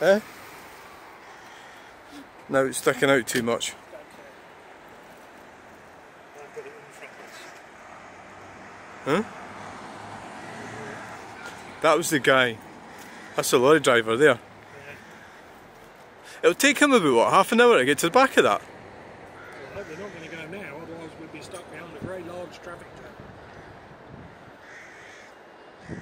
Eh? No, it's sticking out too much. Huh? That was the guy. That's the lorry driver there. It'll take him about, what, half an hour to get to the back of that? I hope they're not going to go now, otherwise we'd be stuck behind a very large traffic jam.